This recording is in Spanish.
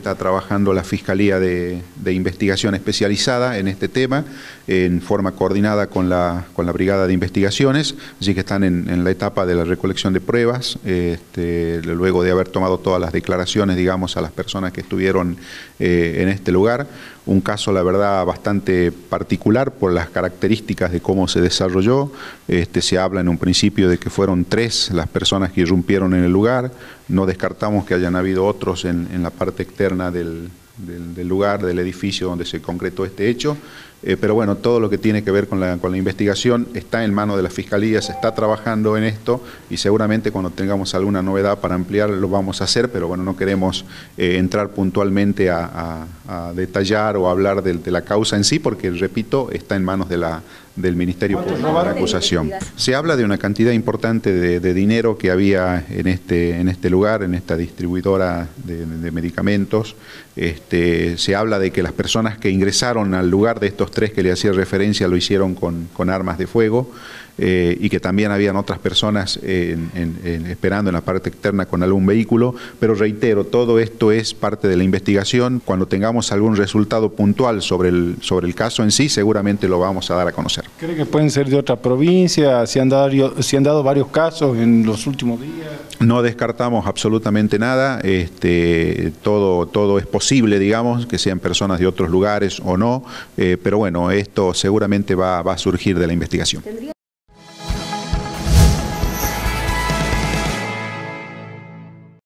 está trabajando la Fiscalía de, Investigación Especializada en este tema, en forma coordinada con la, con la Brigada de Investigaciones, así que están en, la etapa de la recolección de pruebas, este, luego de haber tomado todas las declaraciones, digamos, a las personas que estuvieron eh, en este lugar. Un caso, la verdad, bastante particular por las características de cómo se desarrolló. Este, se habla en un principio de que fueron tres las personas que irrumpieron en el lugar. No descartamos que hayan habido otros en, la parte externa del, lugar, del edificio donde se concretó este hecho. Eh, pero bueno, todo lo que tiene que ver con la, con la investigación está en manos de la Fiscalía, se está trabajando en esto y seguramente cuando tengamos alguna novedad para ampliar lo vamos a hacer, pero bueno, no queremos eh, entrar puntualmente a, detallar o hablar de, de, la causa en sí, porque repito, está en manos de la, del Ministerio Público de la acusación. Se habla de una cantidad importante de, dinero que había en este, en este lugar, en esta distribuidora de, medicamentos. Este, se habla de que las personas que ingresaron al lugar de estos tres que le hacía referencia lo hicieron con, con armas de fuego. Eh, y que también habían otras personas esperando en la parte externa con algún vehículo, pero reitero, todo esto es parte de la investigación. Cuando tengamos algún resultado puntual sobre el, sobre el caso en sí, seguramente lo vamos a dar a conocer. ¿Cree que pueden ser de otra provincia? ¿Se han dado, se han dado varios casos en los últimos días? No descartamos absolutamente nada, este, todo, todo es posible, digamos, que sean personas de otros lugares o no, eh, pero bueno, esto seguramente va, va a surgir de la investigación.